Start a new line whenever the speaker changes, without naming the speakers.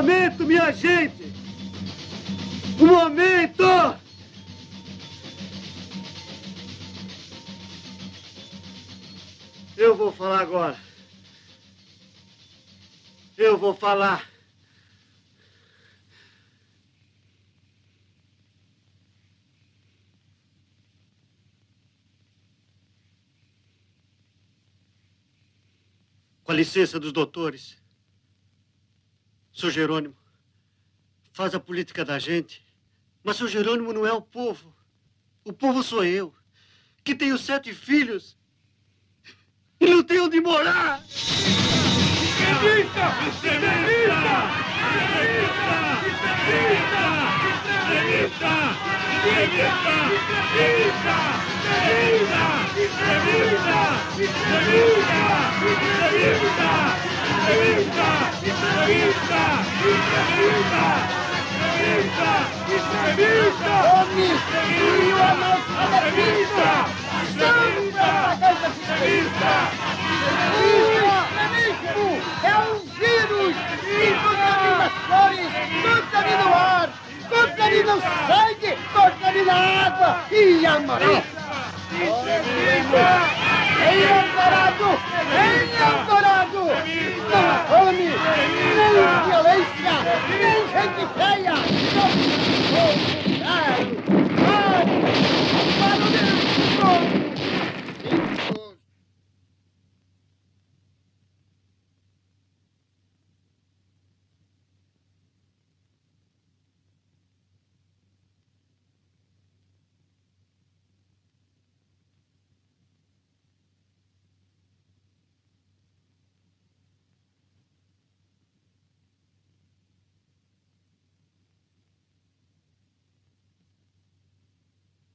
momento, minha gente! Um momento! Eu vou falar agora. Eu vou falar. Com a licença dos doutores. Sou Jerônimo. Faz a política da gente. Mas seu Jerônimo não é o povo. O povo sou eu. Que tenho sete filhos. E não tenho onde morar.
Extremista! Extremista! Extremista! Extremista! Extremista! Extremista! Extremista! Extremista! Extremista! Extremista! Extremista! Extremista! Extremista! Extremista! Extremista!
E
Extremista!
Extremismo é um vírus que contamina as cores, contamina o ar, contamina o sangue, contamina a água e a maré. Eldorado! Take the